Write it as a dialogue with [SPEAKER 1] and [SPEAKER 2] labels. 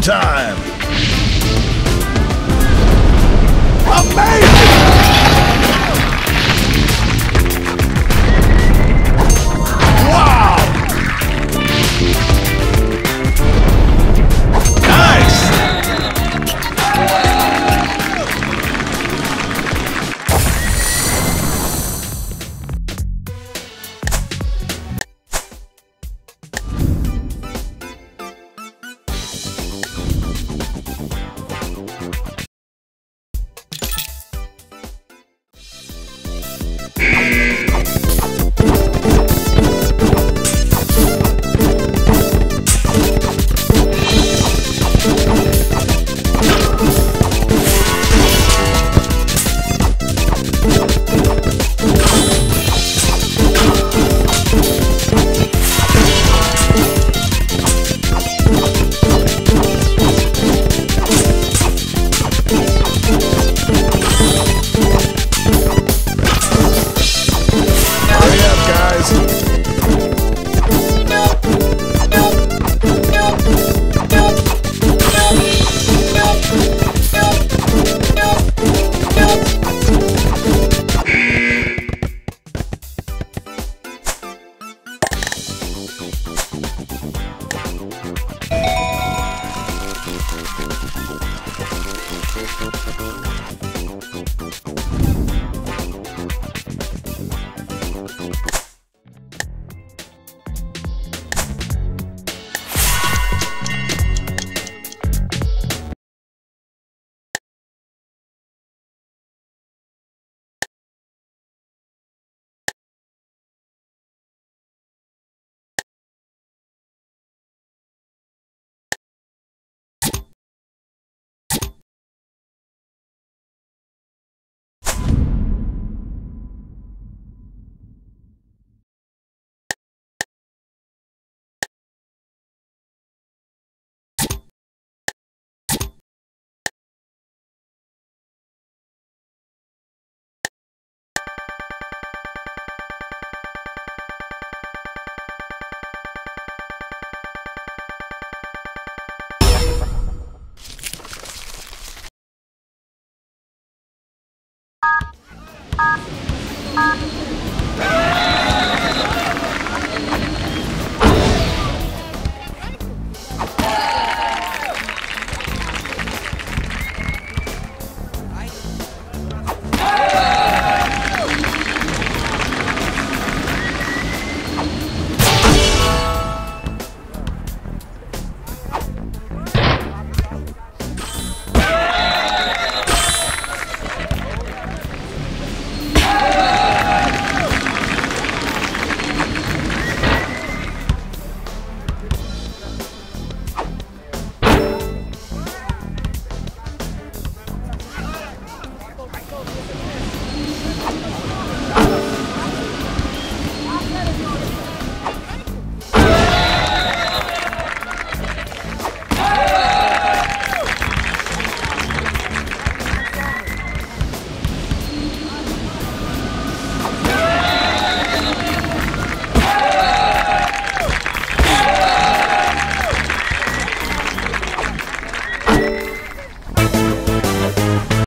[SPEAKER 1] Time. Amazing!